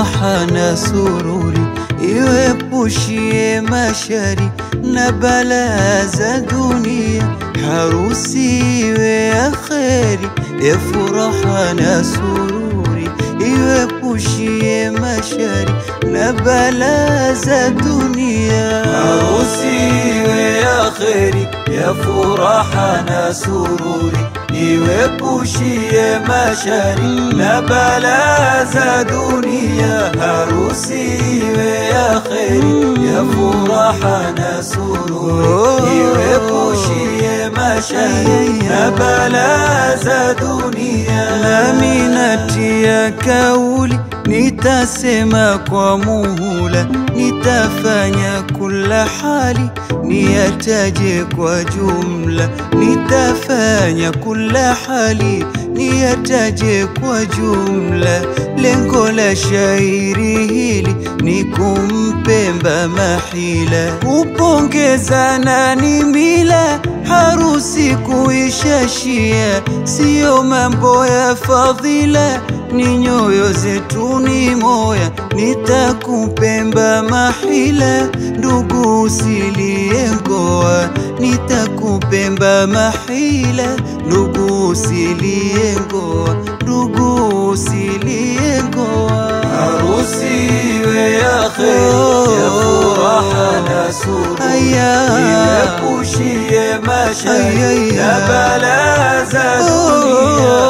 فرحة أنا سروري يوبوشي مشاري نبلا دنيا حروسي ويا خيري يفرح أنا سروري يوبوشي مشاري نبلا دنيا حروسي ويا خيري يفرح أنا سروري za dunia, harusi iwe ya kheri ya furaha na sururi, iwepushie mashari na balaa za dunia. Nami natia kauli nitasema kwa muhula, nitafanya kula hali, niyataje kwa jumla, nitafanya kula hali, niyataje kwa jumla. Lengo la shairi hili ni kumpemba mahila, kupongezana ni mila, harusi kuishashia, siyo mambo ya fadhila ni nyoyo zetu ni moya, nitakupemba mahila, ndugu usilie ngoa, nitakupemba mahila, ndugu usilie ngoa, ndugu usilie ngoa. Harusi iwe ya kheri ya furaha na sururi, iwepushie mashari na balaa za dunia.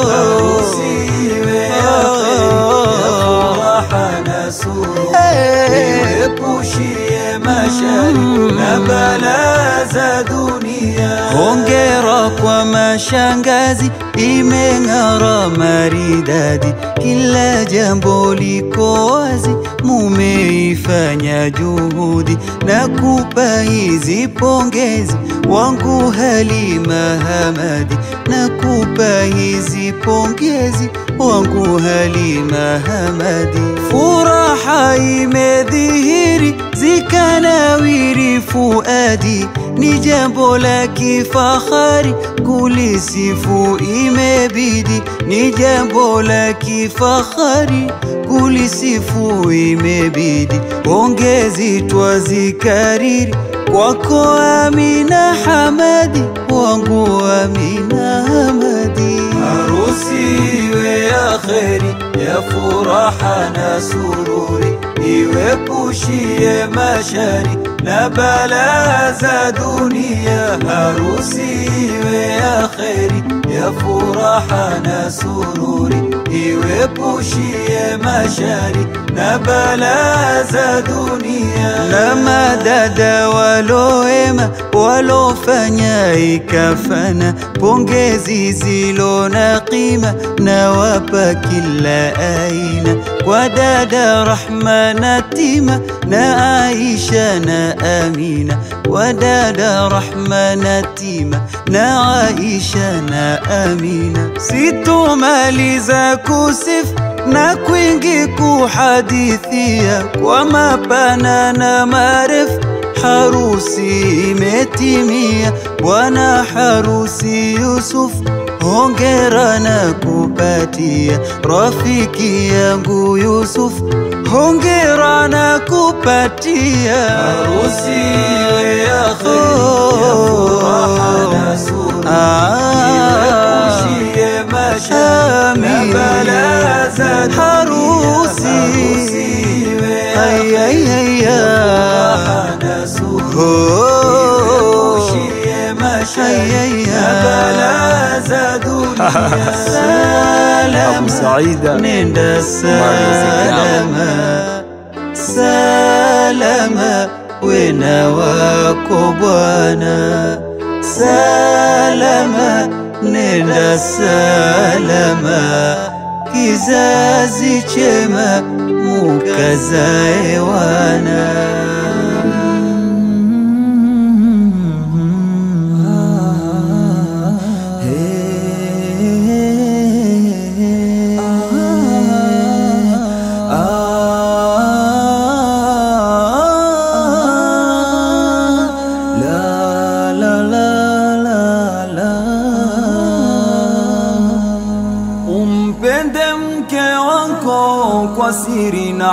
Iwepushie na balaa za dunia. Hongera kwa mashangazi, imeng'ara maridadi, kila jambo liko wazi, mumeifanya juhudi na kupa hizi pongezi wangu Halima Hamadi, na kupa hizi pongezi wangu Halima Hamadi. Furaha imedhihiri زيك ناويري فؤادي نجاب لك فخري كوليسي فوقي ما بيدي نجاب لك فخري كوليسي فوقي ما بيدي. ongezi twazikariri kwako Amina Hamadi, حمادي Amina Hamadi, حمادي. عروسي ويا خيري يا فرحنا سروري إيوه يوكوشي مشاري لا بلا زادوني يا هروسي ويا إيوه خيري. يا فرحنا سروري إيوه ويبوشي مشاري نبلا زادوني لما دادا ولو إما ولو فنياي كفانا بونجزي زيلونا قيمة نوابا كلا أين ودادا رحمنا تيمة نعايشة نأمينة ودادا رحمنا تيمة نعايشة نأمينة سيتو مالي كوسا kusifu na kwingi kuhadithia kwa mapana na marefu, harusi imetimia, bwana harusi Yusuf, hongera na kupatia rafiki yangu Yusuf, hongera na kupatia. Harusi ya kheri أبو سعيدة من السلامة سلامة ونواكبنا سلامة من السلامة كزازي شما مكزايوانا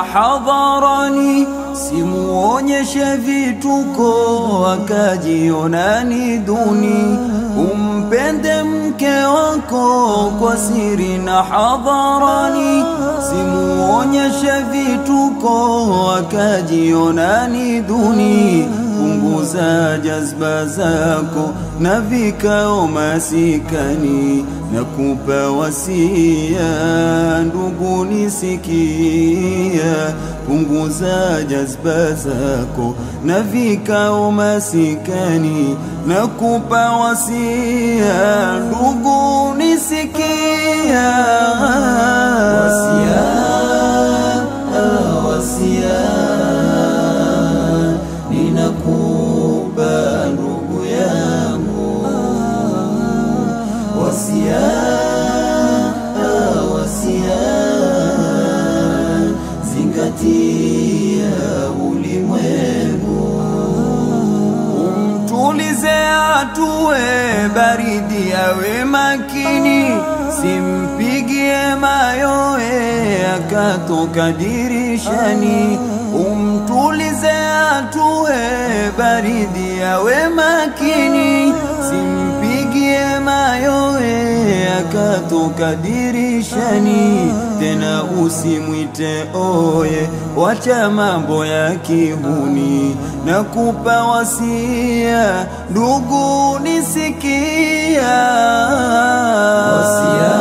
hadharani, simuonyeshe vituko akajiona ni duni. Umpende mke wako kwa siri na hadharani, simuonyeshe vituko akajiona ni duni. Punguza jazba zako na vikao masikani, na kupa wasia ndugu nisikia, punguza jazba zako na vikao masikani, na kupa wasia ndugu nisikia, wasia wasia atue baridi awe makini simpigie mayoe akatoka dirishani. Umtulize atuwe baridi awe makini simpigie akatoka dirishani tena usimwite oye. Wacha mambo ya kihuni na kupa wasia ndugu nisikia. Wasia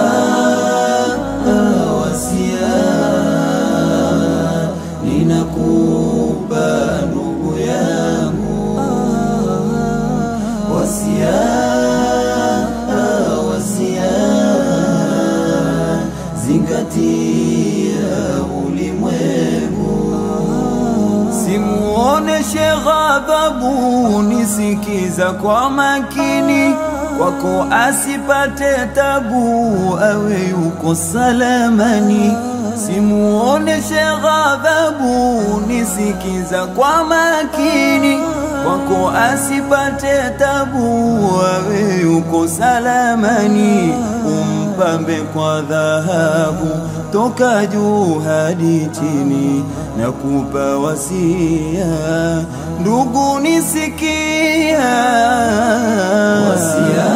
simuoneshe ghadhabu nisikiza kwa makini. Kwako asipate tabu awe yuko salamani. Simuoneshe ghadhabu nisikiza kwa makini. Kwako asipate tabu awe yuko salamani. Umpambe kwa dhahabu toka juu hadi chini na kupa wasia. Ndugu nisikia. Wasia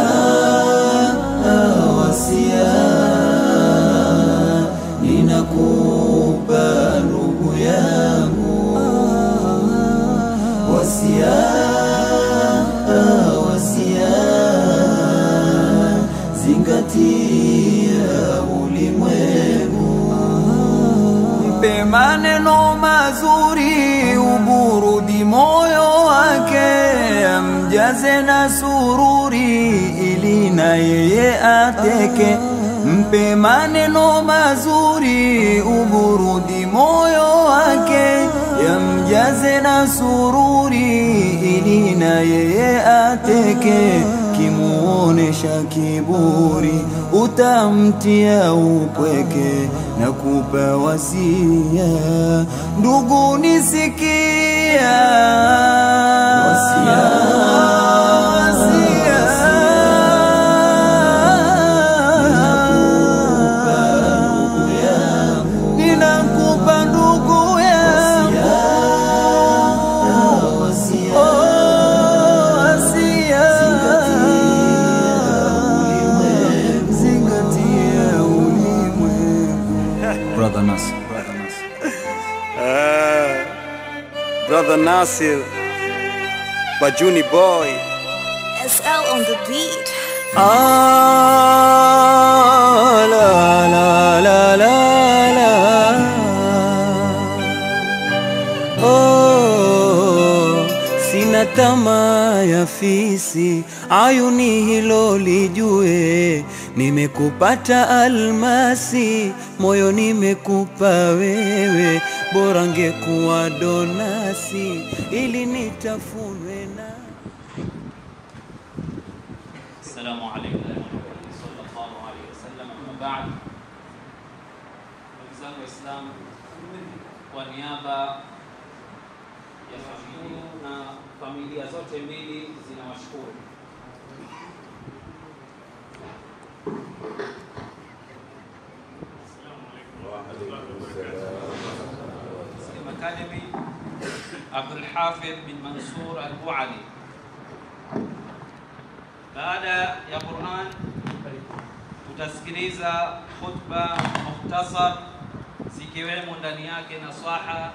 سوری و برودی مویوکه مجازه نسوروری ایلی نایه اتکه mpe maneno mazuri uburudi moyo wake yamjaze na sururi ili na yeye ateke kimuonesha kiburi utamtia upweke na kupa wasia ndugu nisikia wasia. Nasir, Bajuni boy. SL on the beat. Ah, la, la, la, la, la. Oh, sina tamaa ya fisi, ayuni hilo lijue. Nimekupata almasi, moyo nimekupa wewe, bora ngekuwa donasi ili nitafunwe na salamu alaykum sallallahu alayhi wasallam amma ba'd. Ndugu zangu waislamu kwa niaba ya familia na familia zote mbili zinawashukuru الحلبي عبد الحافظ بن منصور البوعلي. بعد يا قرآن تتسكريزا خطبة مختصر سكيوين مندنياك نصاحة.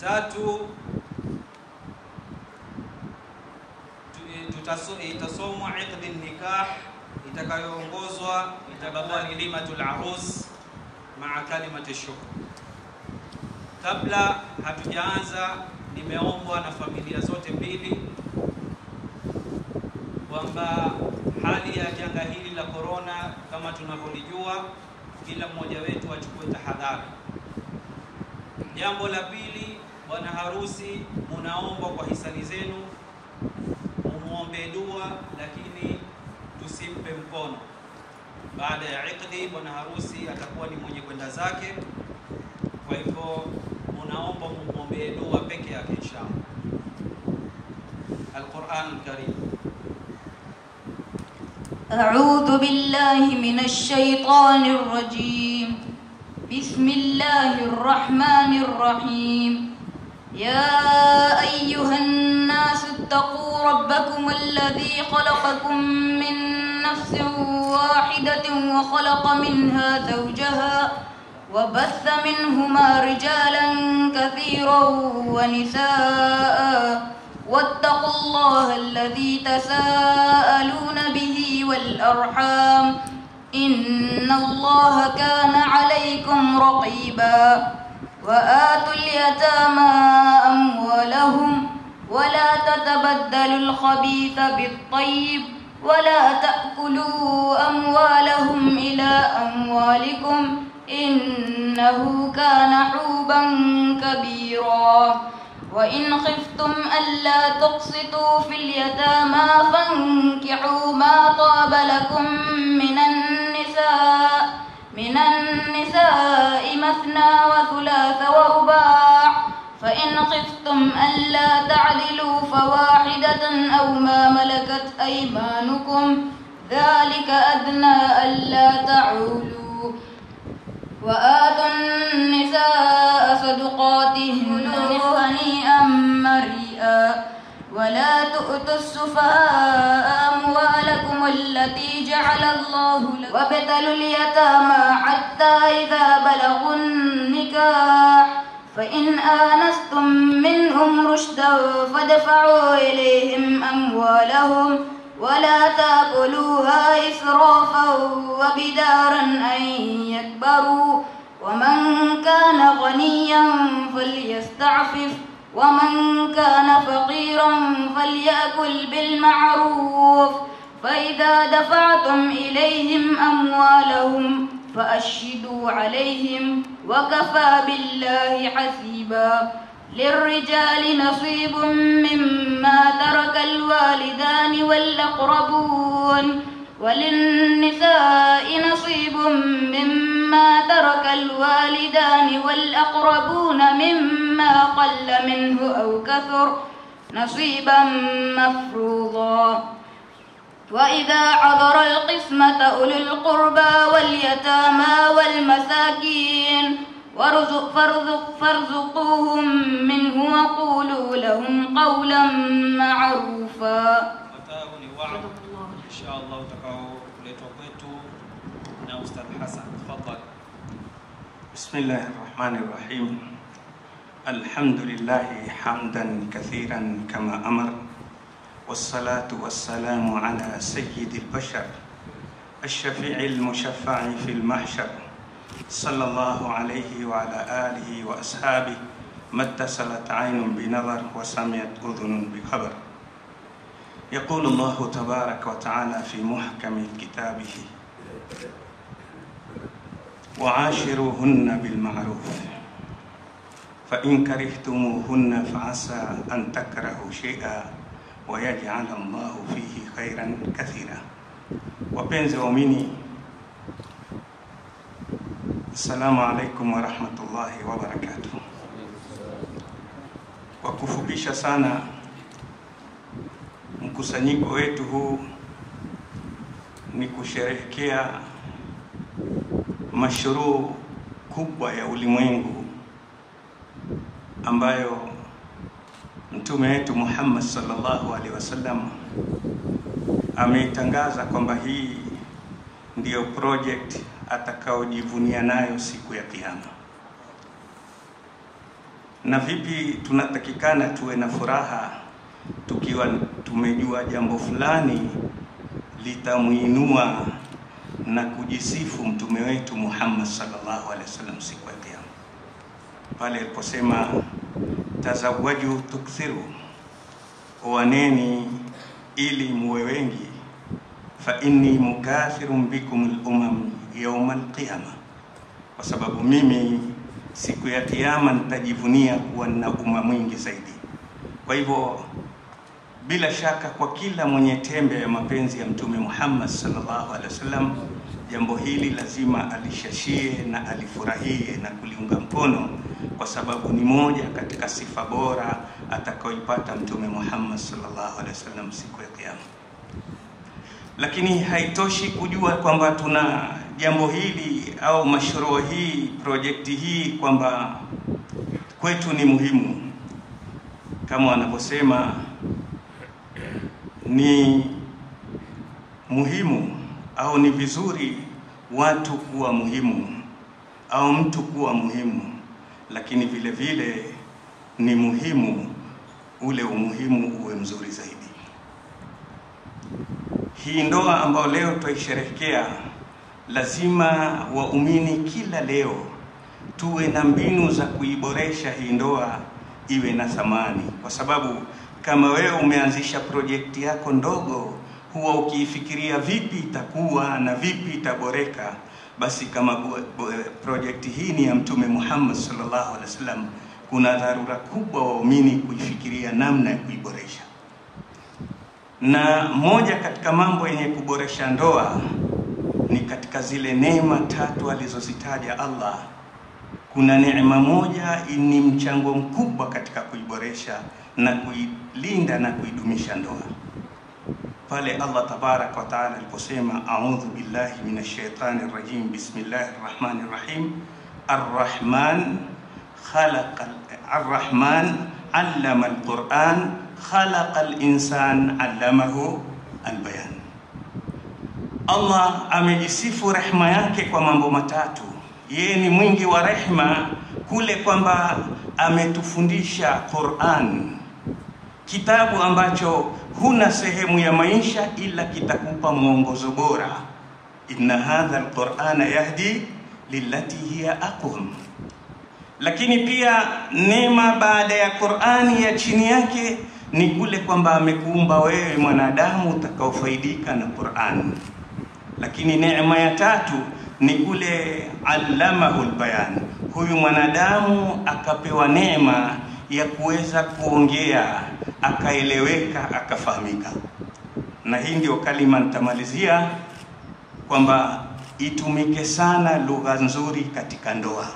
تاتو تتصوم عقد النكاح itakayoongozwa itakuwa ni limatul arusi maa kalimati shukr. Kabla hatujaanza, nimeombwa na familia zote mbili kwamba hali ya janga hili la korona kama tunavyolijua, kila mmoja wetu achukue tahadhari. Jambo la pili, bwana harusi, munaombwa kwa hisani zenu mumwombee dua, lakini tusimpe mkono. Baada ya iqdi, bwana harusi atakuwa ni mwenye kwenda zake. Kwa hivyo munaomba mumwombee dua peke yake inshallah. Alquran Alkarim. أعوذ بالله من الشيطان الرجيم بسم الله الرحمن الرحيم يا أيها الناس اتقوا ربكم الذي خلقكم من نفس واحدة وخلق منها زوجها وبث منهما رجالا كثيرا ونساء. واتقوا الله الذي تساءلون به والأرحام. إن الله كان عليكم رقيبا. وآتوا اليتامى أموالهم ولا تتبدلوا الخبيث بالطيب. ولا تأكلوا أموالهم إلى أموالكم إنه كان حوبا كبيرا. وإن خفتم ألا تقسطوا في اليتامى فانكحوا ما طاب لكم من النساء من النساء مثنى وثلاث ورباع. فإن خفتم ألا تعدلوا فواحدة أو ما ملكت أيمانكم ذلك أدنى ألا تعولوا وآتوا النساء صدقاتهن هنيئا مريئا ولا تؤتوا السفهاء أموالكم التي جعل الله لكم وابتلوا اليتامى حتى إذا بلغوا النكاح فإن آنستم منهم رشدا فادفعوا إليهم أموالهم ولا تأكلوها إسرافا وبدارا أن يكبروا ومن كان غنيا فليستعفف ومن كان فقيرا فليأكل بالمعروف فإذا دفعتم إليهم أموالهم فأشهدوا عليهم وكفى بالله حسيبا للرجال نصيب مما ترك الوالدان والأقربون وللنساء نصيب مما ترك الوالدان والأقربون مما قل منه أو كثر نصيبا مفروضا وإذا حضر القسمة أولي القربى واليتامى والمساكين وارزق فارزق فارزقوهم منه وقولوا لهم قولا معروفا. بسم الله الرحمن الرحيم. الحمد لله حمدا كثيرا كما أمر. والصلاة والسلام على سيد البشر الشفيع المشفع في المحشر. صلى الله عليه وعلى آله وأصحابه ما اتصلت عين بنظر وسمعت أذن بخبر. يقول الله تبارك وتعالى في محكم كتابه وعاشروهن بالمعروف فإن كرهتموهن فعسى أن تكرهوا شيئا wayajal Allahu fihi khairan kathira. Wapenzi waumini, assalamu alaikum warahmatullahi wabarakatuh. Kwa kufupisha sana mkusanyiko wetu huu ni kusherehekea mashuruu kubwa ya ulimwengu ambayo mtume wetu Muhammad sallallahu alaihi wasallam ameitangaza kwamba hii ndiyo project atakaojivunia nayo siku ya Kiyama. na vipi tunatakikana tuwe na furaha tukiwa tumejua jambo fulani litamwinua na kujisifu mtume wetu Muhammad sallallahu alaihi wasallam siku ya Kiyama, pale aliposema tazawaju tukthiru, oaneni ili muwe wengi, fa inni mukathirun bikum al-umam yawma al-qiyama, kwa sababu mimi siku ya Kiyama nitajivunia kuwa na umma mwingi zaidi. Kwa hivyo bila shaka kwa kila mwenye tembe ya mapenzi ya Mtume Muhammad sallallahu alaihi wasallam, jambo hili lazima alishashie na alifurahie na kuliunga mkono, kwa sababu ni moja katika sifa bora atakayoipata Mtume Muhammad sallallahu alaihi wasallam siku ya Kiyama. Lakini haitoshi kujua kwamba tuna jambo hili au mashruu hii, projekti hii kwamba kwetu ni muhimu, kama wanavyosema ni muhimu au ni vizuri watu kuwa muhimu au mtu kuwa muhimu, lakini vile vile ni muhimu ule umuhimu uwe mzuri zaidi. Hii ndoa ambayo leo twaisherehekea, lazima waumini kila leo tuwe na mbinu za kuiboresha hii ndoa iwe na thamani, kwa sababu kama wewe umeanzisha projekti yako ndogo, huwa ukiifikiria vipi itakuwa na vipi itaboreka, basi kama projekti hii ni ya Mtume Muhammad sallallahu alaihi wasallam, kuna dharura kubwa waumini kuifikiria namna ya kuiboresha. Na moja katika mambo yenye kuboresha ndoa ni katika zile neema tatu alizozitaja Allah. Kuna neema moja ni mchango mkubwa katika kuiboresha na kuilinda na kuidumisha ndoa, pale Allah tabaraka wa taala aliposema a'udhu billahi minash shaitani rajim bismillahir rahmanir rahim arrahman khalaqa arrahman allama alquran khalaqa alinsan allamahu albayan. Allah amejisifu rehma yake kwa mambo matatu. Yeye ni mwingi wa rehma kule kwamba ametufundisha Qur'an, kitabu ambacho huna sehemu ya maisha ila kitakupa mwongozo bora. inna hadha alqur'ana yahdi lillati hiya aqwam. Lakini pia neema baada ya Qur'ani ya chini yake ni kule kwamba amekuumba wewe mwanadamu utakaofaidika na qurani Lakini neema ya tatu ni kule allamahu albayan, huyu mwanadamu akapewa neema ya kuweza kuongea akaeleweka akafahamika. Na hii ndio kalima nitamalizia kwamba itumike sana lugha nzuri katika ndoa,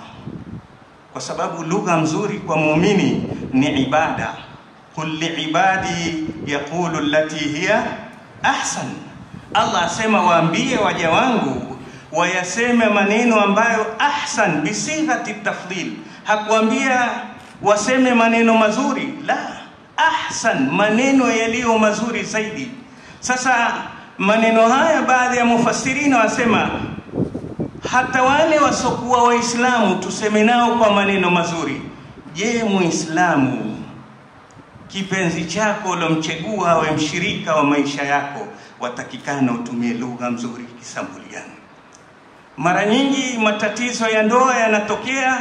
kwa sababu lugha nzuri kwa muumini ni ibada. Qul liibadi yaqulu allati hiya ahsan, Allah asema waambie waja wangu wayaseme maneno ambayo ahsan bisighati tafdhil. Hakuambia waseme maneno mazuri, la ahsan, maneno yaliyo mazuri zaidi. Sasa maneno haya baadhi ya mufasirina wasema hata wale wasokuwa Waislamu tuseme nao kwa maneno mazuri. Je, Muislamu kipenzi chako ulomchagua awe mshirika wa maisha yako, watakikana utumie lugha mzuri kisambuliana. Mara nyingi matatizo ya ndoa yanatokea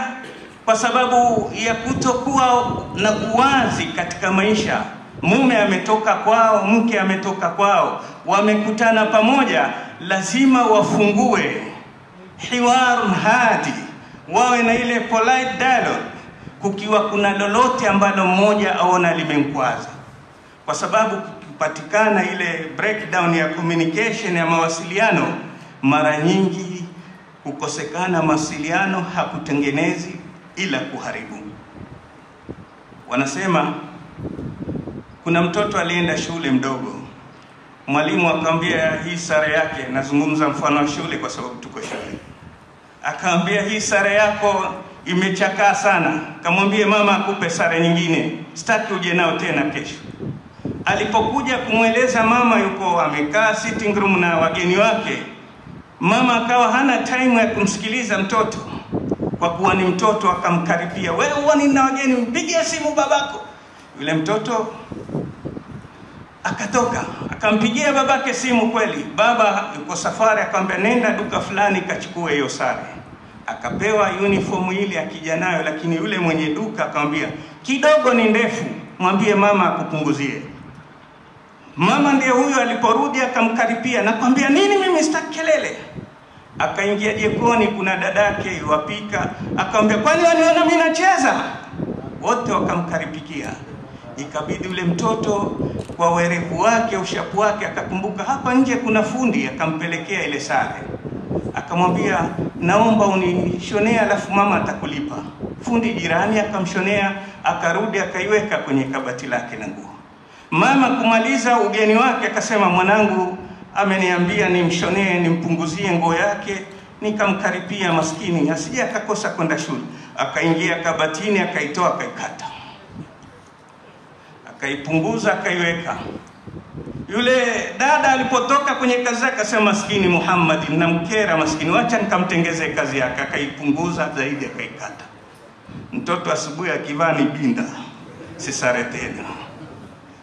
kwa sababu ya kutokuwa na uwazi katika maisha. Mume ametoka kwao, mke ametoka kwao, wamekutana pamoja, lazima wafungue. Hiwarun hadi, wawe na ile polite dialogue, kukiwa kuna lolote ambalo mmoja aona limemkwaza, kwa sababu kukipatikana ile breakdown ya communication ya mawasiliano, mara nyingi kukosekana mawasiliano hakutengenezi ila kuharibu. Wanasema kuna mtoto alienda shule mdogo, mwalimu akamwambia hii sare yake, nazungumza mfano wa shule kwa sababu tuko shule, akamwambia hii sare yako imechakaa sana, kamwambie mama akupe sare nyingine, sitaki uje nao tena kesho. Alipokuja kumweleza mama, yuko amekaa sitting room na wageni wake, mama akawa hana time ya kumsikiliza mtoto, kwa kuwa ni mtoto akamkaribia, wewe huoni na wageni, mpigie simu babako. Yule mtoto akatoka akampigia babake simu. Kweli baba yuko safari, akamwambia nenda duka fulani kachukue hiyo sare. Akapewa uniform ile akija nayo, lakini yule mwenye duka akamwambia kidogo ni ndefu, mwambie mama akupunguzie. Mama ndiye huyo, aliporudi akamkaribia, nakwambia nini, mimi sitaki kelele. Akaingia jikoni, kuna dadake yuwapika, akamwambia kwani waniona mimi nacheza? Wote wakamkaribikia ikabidi yule mtoto kwa werevu wake ushapu wake akakumbuka hapa nje kuna fundi, akampelekea ile sare, akamwambia naomba unishonea, alafu mama atakulipa. Fundi jirani akamshonea, akarudi akaiweka kwenye kabati lake la nguo. Mama kumaliza ugeni wake akasema, mwanangu ameniambia nimshonee, nimpunguzie nguo yake, nikamkaribia maskini asije akakosa kwenda shule. Akaingia kabatini, akaitoa, akaikata akaipunguza akaiweka. Yule dada alipotoka kwenye kazi yake akasema, maskini Muhammad, namkera maskini, wacha nikamtengeze kazi yake. Akaipunguza zaidi akaikata. Mtoto asubuhi akivaa ni binda, sisare tena.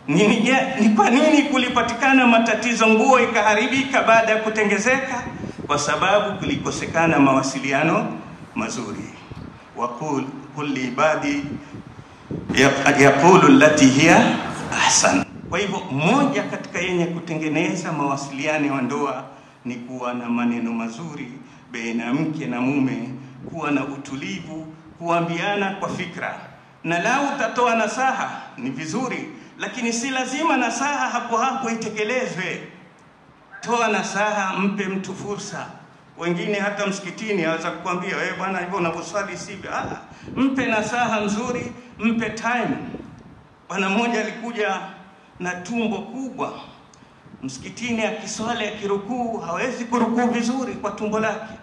Je, ni kwa nini kulipatikana matatizo, nguo ikaharibika baada ya kutengezeka? Kwa sababu kulikosekana mawasiliano mazuri. Waqul kulli ibadi yaqulu allati hiya ahsan. Kwa hivyo moja katika yenye kutengeneza mawasiliano ya ndoa ni kuwa na maneno mazuri baina ya mke na mume, kuwa na utulivu, kuambiana kwa fikra, na lau utatoa nasaha ni vizuri, lakini si lazima nasaha hapo hapo itekelezwe. Toa nasaha, mpe mtu fursa. Wengine hata msikitini aweza kukwambia wewe bwana, hivyo unavyoswali sivyo. Ah, mpe nasaha nzuri, mpe time. Bwana mmoja alikuja na tumbo kubwa msikitini, akiswali akirukuu, hawezi kurukuu vizuri kwa tumbo lake.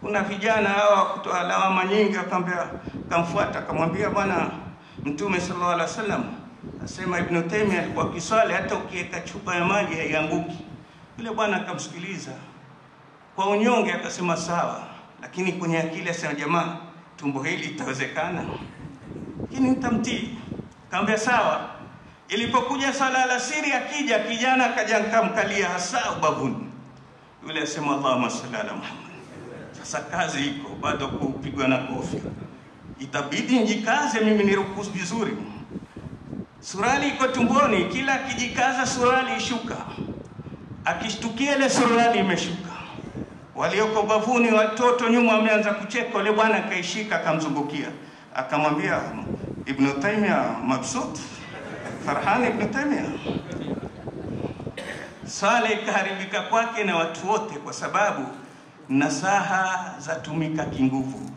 Kuna vijana hawa kutoa lawama nyingi, akamwambia, akamfuata akamwambia, bwana Mtume sallallahu alaihi wasallam asema, Ibn Taymiyyah alikuwa akiswali, hata ukiweka chupa ya maji haianguki. Yule bwana akamsikiliza kwa unyonge, akasema sawa, lakini kwenye akili asema, jamaa, tumbo hili itawezekana? Lakini nitamtii. Kaambia sawa. Ilipokuja sala alasiri, akija kijana akaja nkamkalia hasa ubavuni. Yule asema Allahumma salli ala Muhammad. Sasa kazi iko bado kupigwa na kofi, itabidi njikaze mimi nirukusu vizuri. Surali iko tumboni, kila akijikaza surali ishuka, akishtukia ile surali imeshuka. Walioko bavuni, watoto nyuma wameanza kucheka. Yule bwana akaishika akamzungukia, akamwambia Ibn Taymiyyah mabsut Farhan Ibn Taymiyyah. Sala ikaharibika kwake na watu wote, kwa sababu nasaha zatumika kinguvu.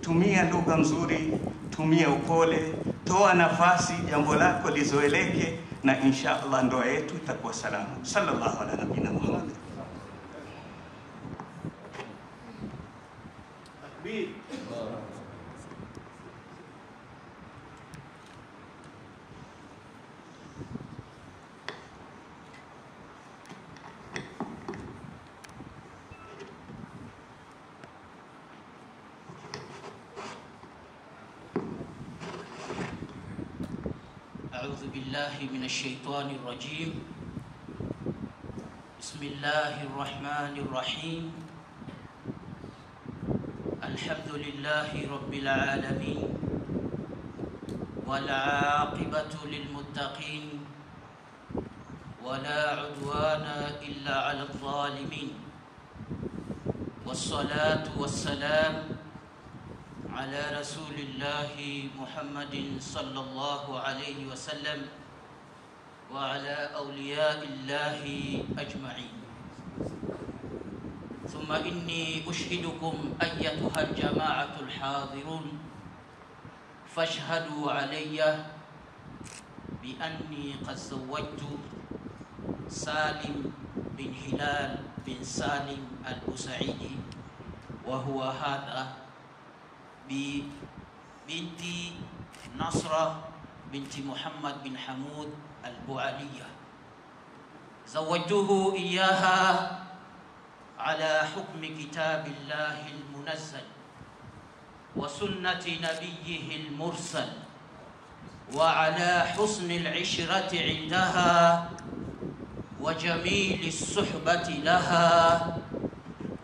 Tumia lugha nzuri, tumia upole, toa nafasi, jambo lako lizoeleke, na insha Allah ndoa yetu itakuwa salama. Sallallahu ala nabina Muhammad. بالله من الشيطان الرجيم. بسم الله الرحمن الرحيم. الحمد لله رب العالمين والعاقبة للمتقين ولا عدوان إلا على الظالمين. والصلاة والسلام على رسول الله محمد صلى الله عليه وسلم. وعلى أولياء الله أجمعين. ثم إني أشهدكم أيتها الجماعة الحاضرون. فاشهدوا علي بأني قد زوجت سالم بن هلال بن سالم البسعيدي وهو هذا ببنت نصرة بنت محمد بن حمود البعلية. زوجته إياها على حكم كتاب الله المنزل وسنة نبيه المرسل وعلى حسن العشرة عندها وجميل الصحبة لها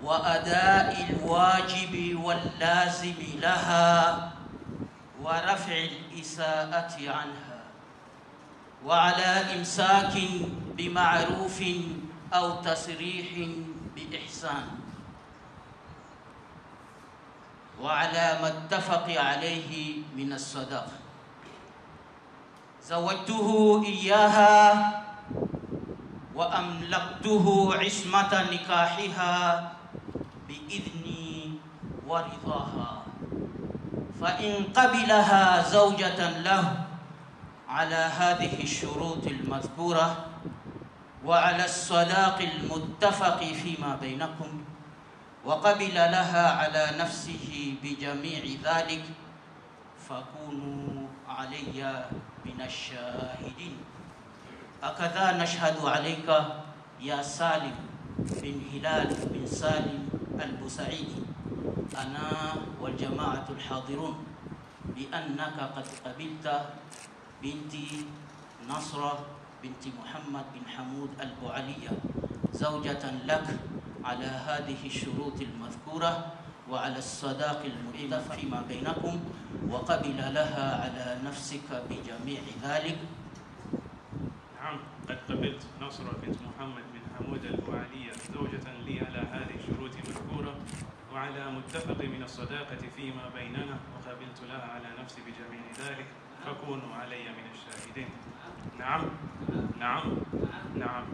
وأداء الواجب واللازم لها ورفع الإساءة عنها. وعلى إمساك بمعروف أو تسريح بإحسان. وعلى ما اتفق عليه من الصدقة زوجته إياها وأملكته عصمة نكاحها بإذني ورضاها. فإن قبلها زوجة له على هذه الشروط المذكورة وعلى الصداق المتفق فيما بينكم وقبل لها على نفسه بجميع ذلك فكونوا علي من الشاهدين. أكذا نشهد عليك يا سالم بن هلال بن سالم البسعيدي أنا والجماعة الحاضرون بأنك قد قبلت بنتي نصرة بنت محمد بن حمود البعلية زوجة لك على هذه الشروط المذكورة وعلى الصداق المؤلف فيما بينكم وقبل لها على نفسك بجميع ذلك. نعم قد قبلت نصرة بنت محمد بن حمود البوعلية زوجة لي على هذه الشروط المذكورة وعلى متفق من الصداقة فيما بيننا وقبلت لها على نفسي بجميع ذلك. فكونوا علي من الشاهدين. نعم. نعم. نعم.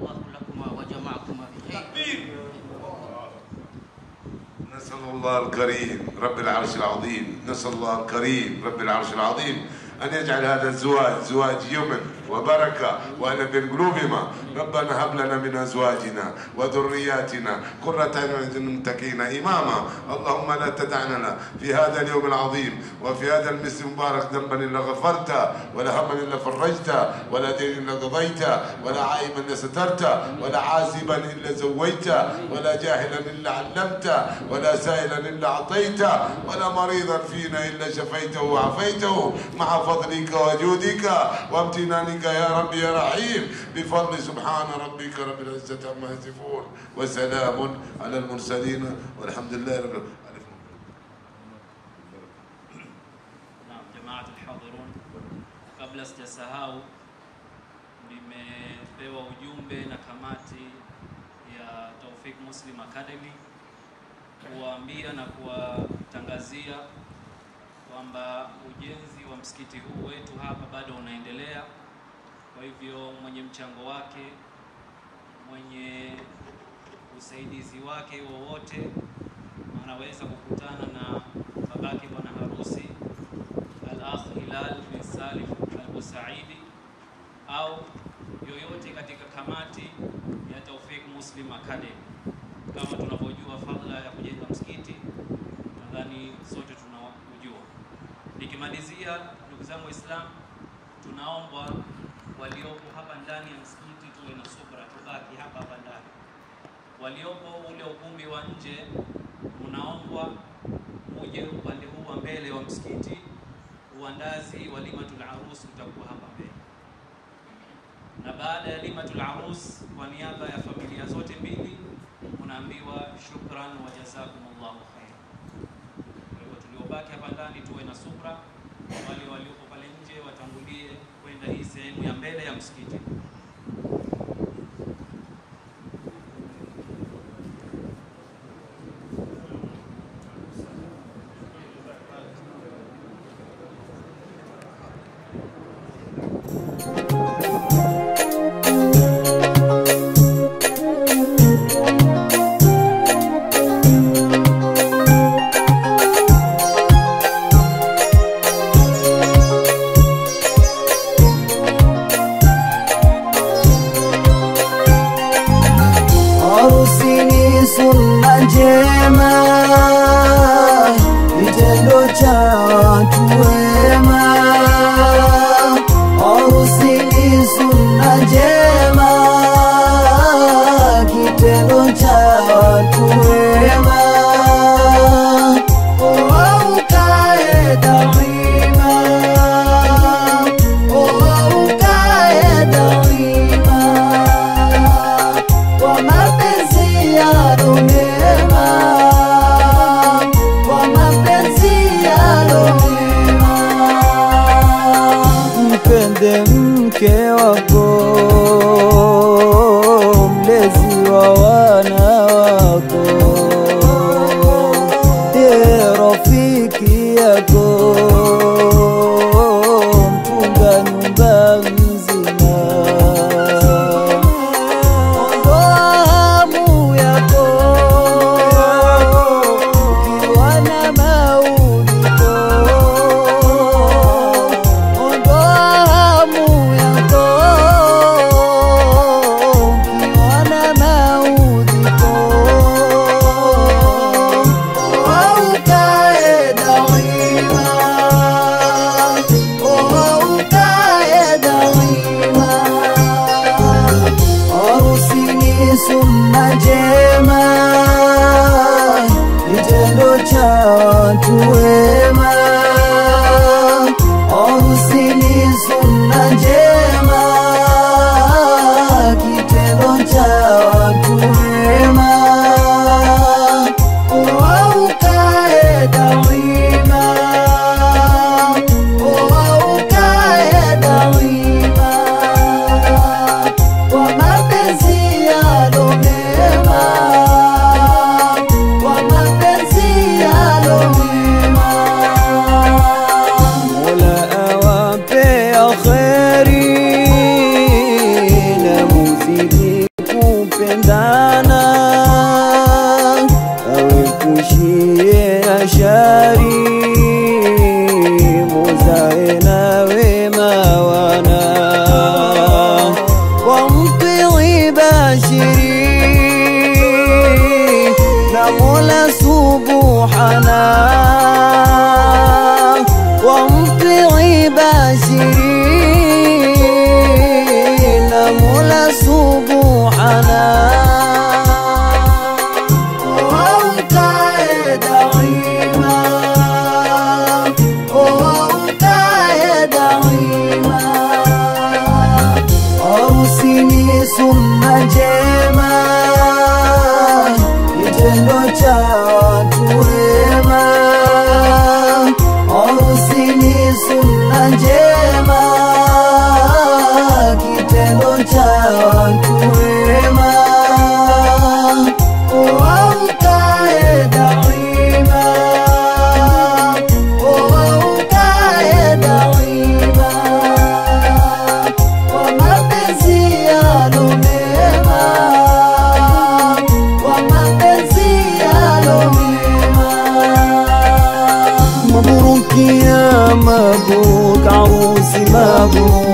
الله لكما وجمعكما بخير نسأل الله الكريم رب العرش العظيم. نسأل الله الكريم رب العرش العظيم أن يجعل هذا الزواج زواج يمن وبركة وأن بين قلوبهما ربنا هب لنا من أزواجنا وذرياتنا قرة أعين للمتقين إماما. اللهم لا تدع لنا في هذا اليوم العظيم وفي هذا المسجد المبارك ذنبا إلا غفرت ولا هما إلا فرجت ولا دين إلا قضيت ولا عائبا إلا سترت ولا عازبا إلا زويت ولا جاهلا إلا علمت ولا سائلا إلا أعطيت ولا مريضا فينا إلا شفيته وعافيته. مع فضلك وجودك وامتنانك يا رب يا رحيم بفضل سبحان ربك رب العزة عما يصفون وسلام على المرسلين والحمد لله رب العالمين Naam, jamaat alhadhirun, kabla sijasahau, nimepewa ujumbe na kamati ya Taufik Muslim Academy kuwaambia na kuwatangazia kwamba ujenzi wa msikiti huu wetu hapa bado unaendelea. Kwa hivyo mwenye mchango wake, mwenye usaidizi wake wowote anaweza kukutana na babake bwana harusi Al-Akh Hilal bin Salif Al-Busaidi au yoyote katika kamati ya Tawfiq Muslim Academy. Kama tunavyojua fadhila ya kujenga msikiti, nadhani sote tunaujua. Nikimalizia, ndugu zangu Waislamu, tunaomba waliopo hapa ndani ya msikiti tuwe na subra, tubaki hapa hapa ndani. Waliopo ule ukumbi wa nje, unaombwa uje upande huu wa mbele wa msikiti. Uandazi wa limatul arus utakuwa hapa mbele, na baada ya limatul arus, kwa niaba ya familia zote mbili, unaambiwa shukran wa jazakumullahu khair. Kwa hivyo tuliobaki hapa ndani tuwe na subra, wale walioko pale nje watangulie kwenda hii sehemu ya mbele ya msikiti. Harusi ni sunna njema, kitendo cha watu 照顾